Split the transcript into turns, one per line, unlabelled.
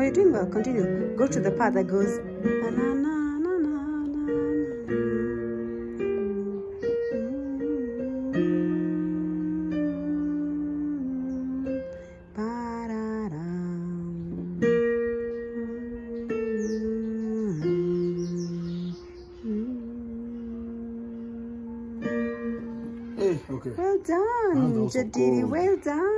No, you're doing well. Continue. Go to the part that goes.
Okay.
Well done, Jadidi. Well done.